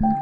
Thank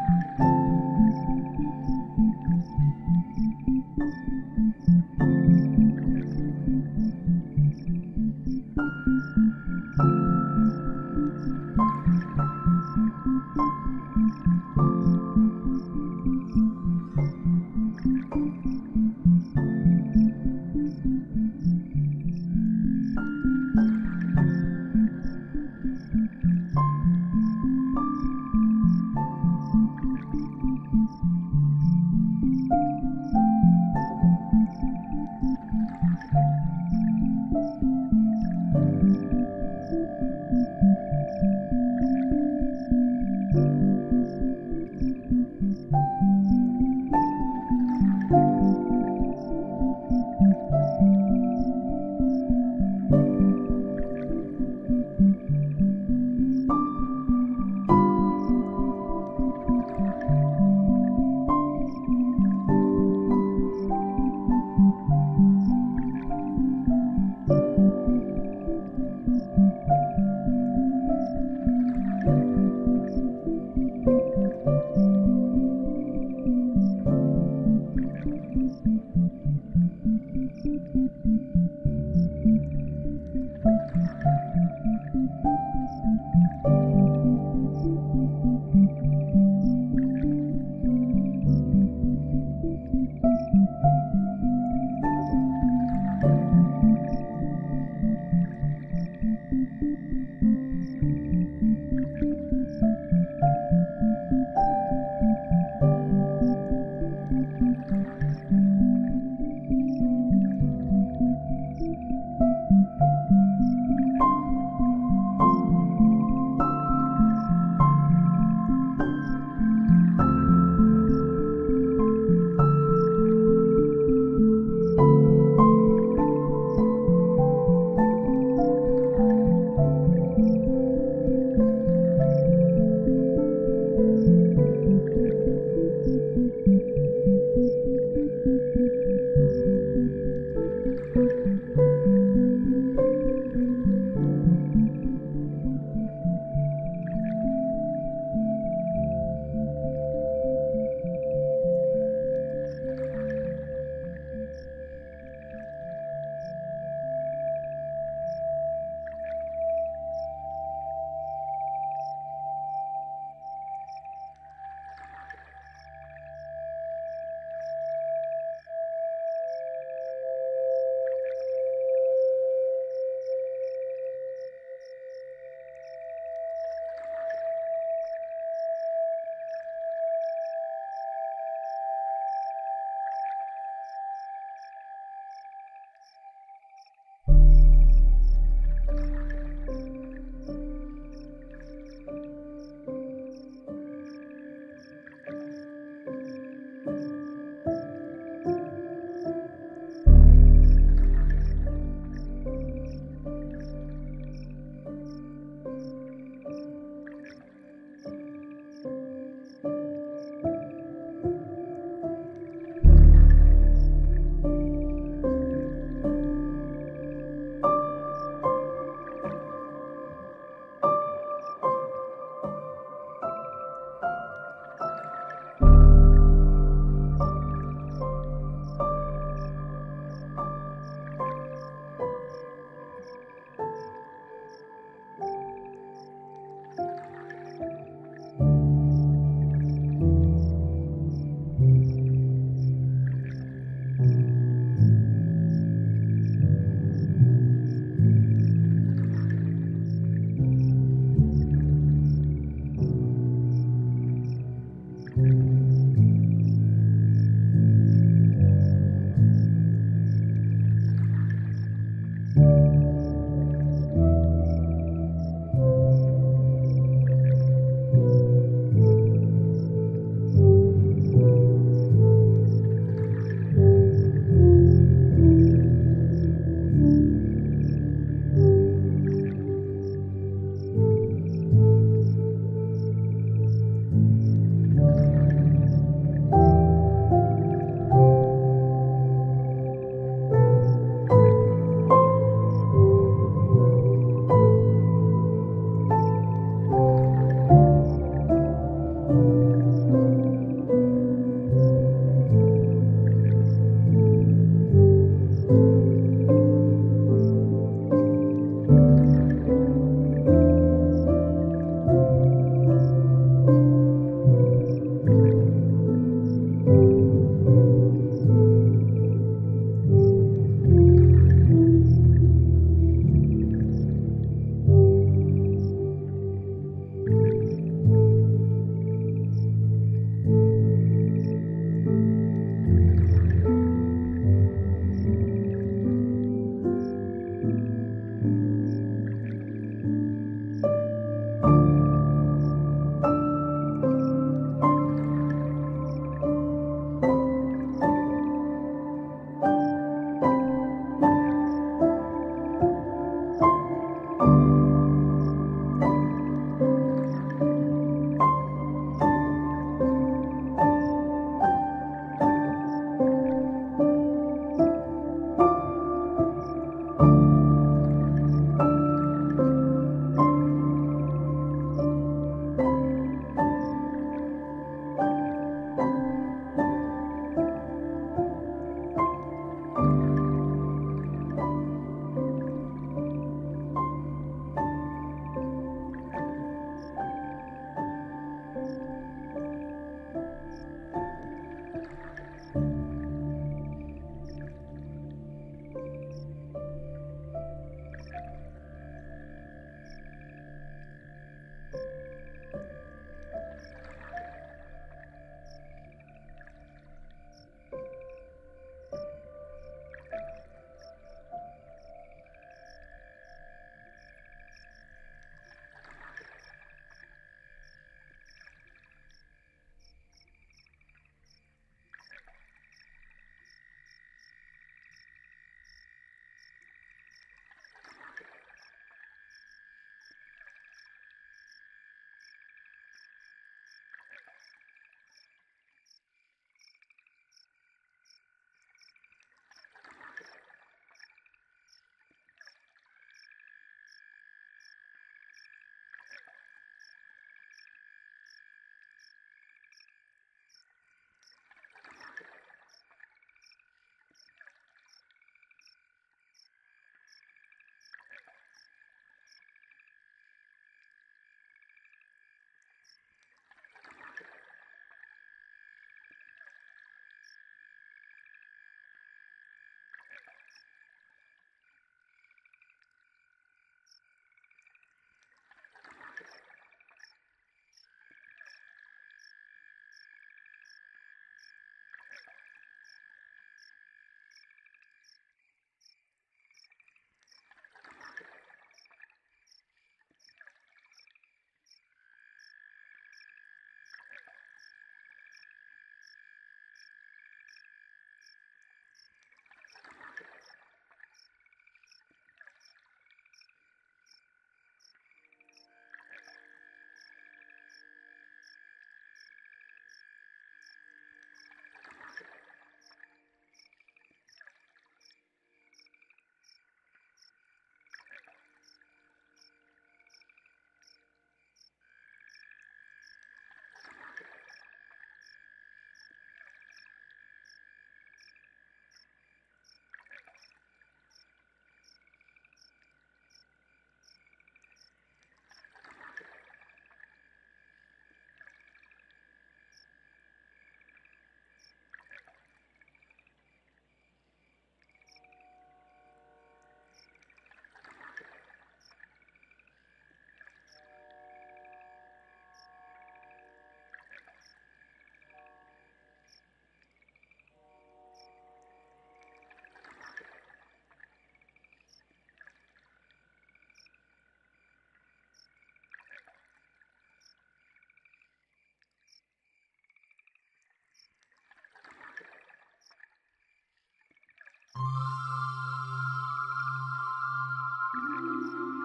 Bye.